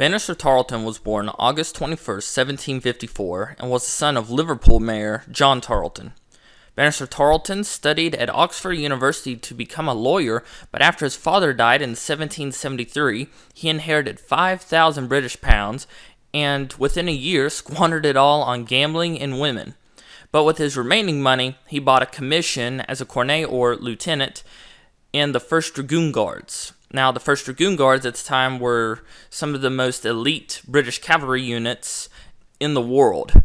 Banastre Tarleton was born August 21, 1754, and was the son of Liverpool Mayor John Tarleton. Banastre Tarleton studied at Oxford University to become a lawyer, but after his father died in 1773, he inherited 5,000 British pounds and within a year squandered it all on gambling and women. But with his remaining money, he bought a commission as a cornet or lieutenant in the 1st Dragoon Guards. Now, the 1st Dragoon Guards at the time were some of the most elite British cavalry units in the world.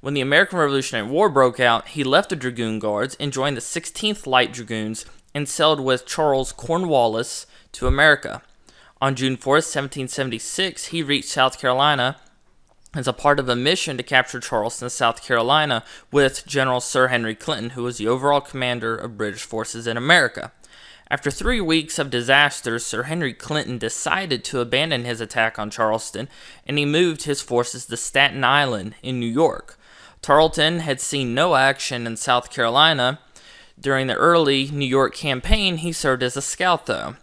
When the American Revolutionary War broke out, he left the Dragoon Guards and joined the 16th Light Dragoons and sailed with Charles Cornwallis to America. On June 4, 1776, he reached South Carolina as a part of a mission to capture Charleston, South Carolina, with General Sir Henry Clinton, who was the overall commander of British forces in America. After three weeks of disaster, Sir Henry Clinton decided to abandon his attack on Charleston and he moved his forces to Staten Island in New York. Tarleton had seen no action in South Carolina. During the early New York campaign, he served as a scout, though,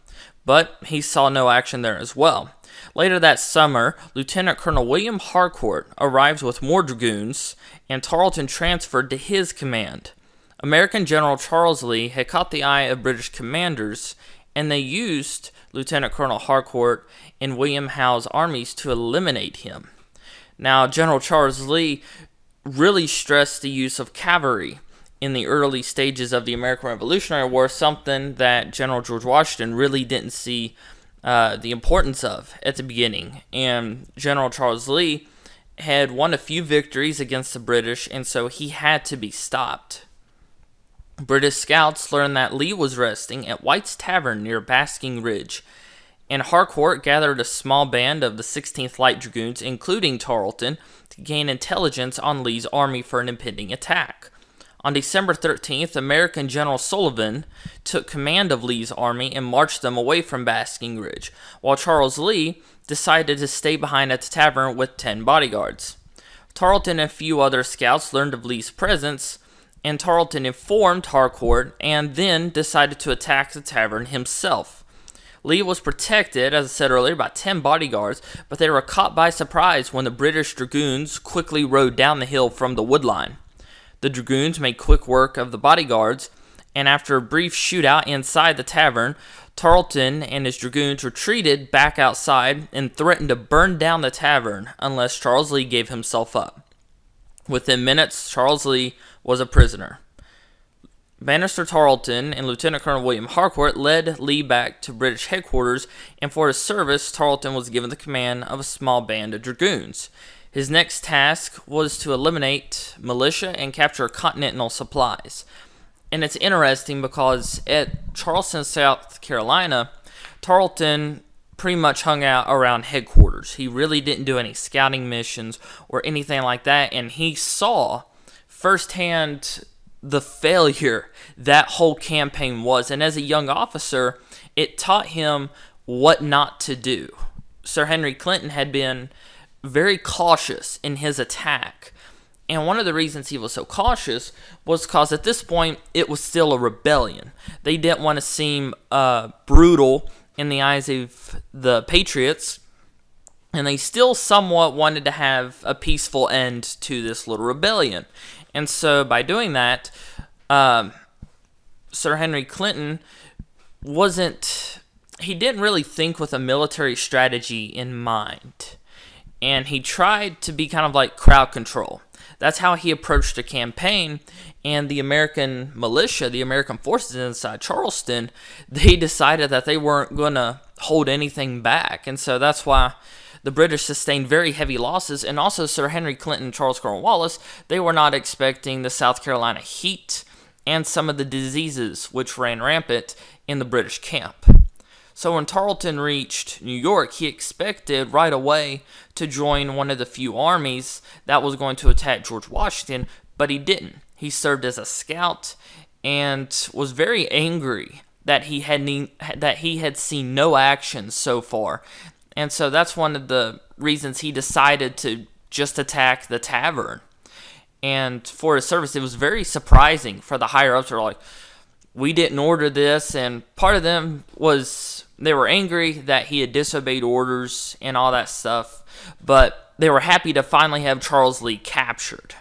but he saw no action there as well. Later that summer, Lieutenant Colonel William Harcourt arrived with more dragoons, and Tarleton transferred to his command. American General Charles Lee had caught the eye of British commanders, and they used Lieutenant Colonel Harcourt in William Howe's armies to eliminate him. Now, General Charles Lee really stressed the use of cavalry in the early stages of the American Revolutionary War, something that General George Washington really didn't see uh, the importance of at the beginning. And General Charles Lee had won a few victories against the British, and so he had to be stopped. British scouts learned that Lee was resting at White's Tavern near Basking Ridge, and Harcourt gathered a small band of the 16th Light Dragoons, including Tarleton, to gain intelligence on Lee's army for an impending attack. On December 13th, American General Sullivan took command of Lee's army and marched them away from Basking Ridge, while Charles Lee decided to stay behind at the tavern with 10 bodyguards. Tarleton and a few other scouts learned of Lee's presence and Tarleton informed Harcourt and then decided to attack the tavern himself. Lee was protected, as I said earlier, by 10 bodyguards, but they were caught by surprise when the British dragoons quickly rode down the hill from the woodline. The dragoons made quick work of the bodyguards, and after a brief shootout inside the tavern, Tarleton and his dragoons retreated back outside and threatened to burn down the tavern unless Charles Lee gave himself up. Within minutes, Charles Lee was a prisoner. Banastre Tarleton and Lieutenant Colonel William Harcourt led Lee back to British headquarters, and for his service, Tarleton was given the command of a small band of dragoons. His next task was to eliminate militia and capture continental supplies. And it's interesting because at Charleston, South Carolina, Tarleton pretty much hung out around headquarters. He really didn't do any scouting missions or anything like that, and he saw firsthand the failure that whole campaign was. And as a young officer, it taught him what not to do. Sir Henry Clinton had been very cautious in his attack. And one of the reasons he was so cautious was because at this point it was still a rebellion. They didn't want to seem uh, brutal in the eyes of the Patriots, and they still somewhat wanted to have a peaceful end to this little rebellion. And so by doing that, um, Sir Henry Clinton wasn't, he didn't really think with a military strategy in mind. And he tried to be kind of like crowd control. That's how he approached the campaign. And the American militia, the American forces inside Charleston, they decided that they weren't going to hold anything back. And so that's why the British sustained very heavy losses, and also Sir Henry Clinton and Charles Cornwallis, they were not expecting the South Carolina heat and some of the diseases which ran rampant in the British camp. So when Tarleton reached New York, he expected right away to join one of the few armies that was going to attack George Washington, but he didn't. He served as a scout and was very angry that he had that he had seen no action so far and so that's one of the reasons he decided to just attack the tavern. And for his service, it was very surprising for the higher ups. Were like, we didn't order this, and part of them was they were angry that he had disobeyed orders and all that stuff, but they were happy to finally have Charles Lee captured.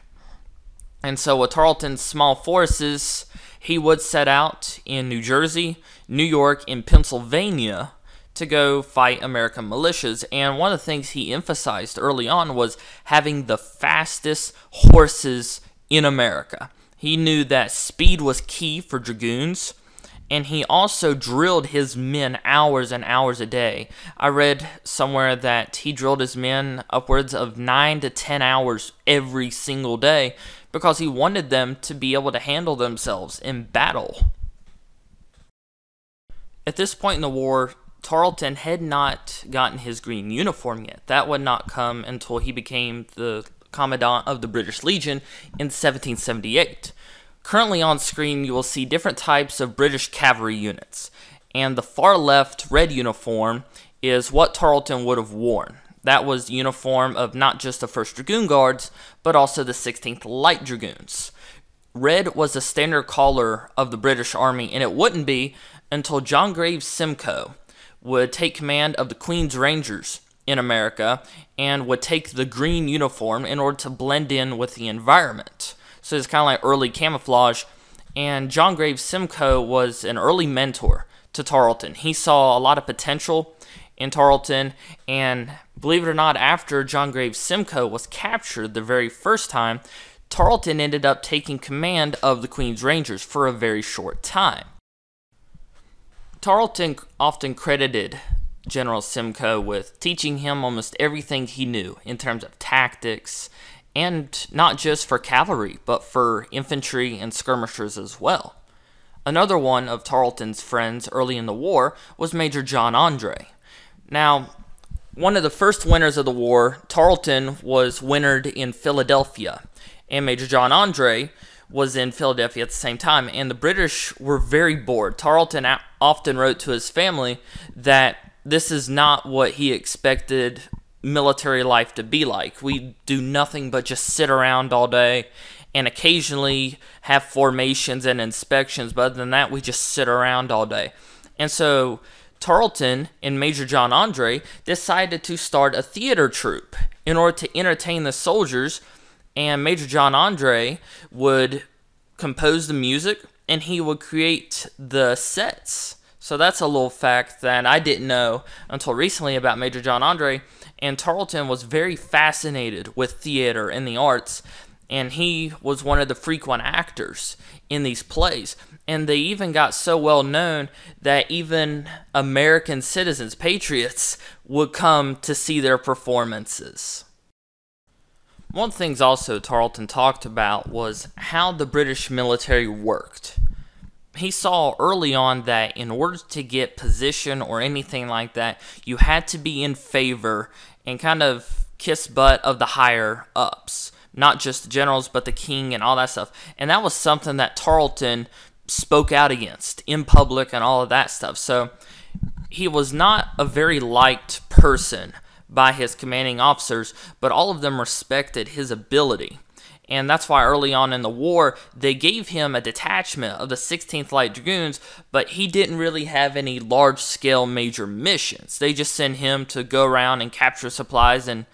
And so, with Tarleton's small forces, he would set out in New Jersey, New York, and Pennsylvania to go fight American militias. And one of the things he emphasized early on was having the fastest horses in America. He knew that speed was key for dragoons, and he also drilled his men hours and hours a day. I read somewhere that he drilled his men upwards of 9 to 10 hours every single day because he wanted them to be able to handle themselves in battle. At this point in the war, Tarleton had not gotten his green uniform yet. That would not come until he became the Commandant of the British Legion in 1778. Currently on screen, you will see different types of British cavalry units, and the far left red uniform is what Tarleton would have worn. That was the uniform of not just the 1st Dragoon Guards, but also the 16th Light Dragoons. Red was the standard color of the British Army, and it wouldn't be until John Graves Simcoe would take command of the Queen's Rangers in America and would take the green uniform in order to blend in with the environment. So it's kind of like early camouflage. And John Graves Simcoe was an early mentor to Tarleton. He saw a lot of potential in Tarleton, and believe it or not, after John Graves Simcoe was captured the very first time, Tarleton ended up taking command of the Queen's Rangers for a very short time. Tarleton often credited General Simcoe with teaching him almost everything he knew in terms of tactics, and not just for cavalry, but for infantry and skirmishers as well. Another one of Tarleton's friends early in the war was Major John Andre. Now, one of the first winners of the war, Tarleton was wintered in Philadelphia, and Major John Andre was in Philadelphia at the same time, and the British were very bored. Tarleton often wrote to his family that this is not what he expected military life to be like. We do nothing but just sit around all day and occasionally have formations and inspections, but other than that, we just sit around all day. And so Tarleton and Major John Andre decided to start a theater troupe in order to entertain the soldiers, and Major John Andre would compose the music and he would create the sets. So that's a little fact that I didn't know until recently about Major John Andre. And Tarleton was very fascinated with theater and the arts, and he was one of the frequent actors in these plays. And they even got so well known that even American citizens, patriots, would come to see their performances. One of the things also Tarleton talked about was how the British military worked he saw early on that in order to get position or anything like that, you had to be in favor and kind of kiss butt of the higher ups, not just the generals, but the king and all that stuff. And that was something that Tarleton spoke out against in public and all of that stuff. So he was not a very liked person by his commanding officers, but all of them respected his ability. And that's why early on in the war, they gave him a detachment of the 16th Light Dragoons, but he didn't really have any large scale major missions. They just sent him to go around and capture supplies and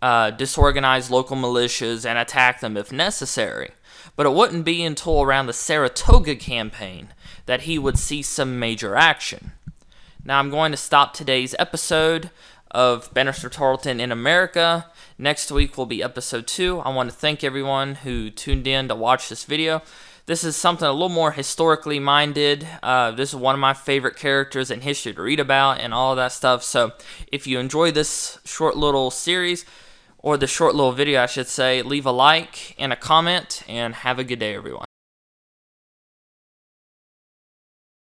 uh, disorganize local militias and attack them if necessary. But it wouldn't be until around the Saratoga campaign that he would see some major action. Now, I'm going to stop today's episode of Banastre Tarleton in America. Next week will be episode 2. I want to thank everyone who tuned in to watch this video. This is something a little more historically minded. Uh, this is one of my favorite characters in history to read about and all of that stuff. So if you enjoy this short little series, or the short little video, I should say, leave a like and a comment, and have a good day, everyone.